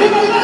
Everybody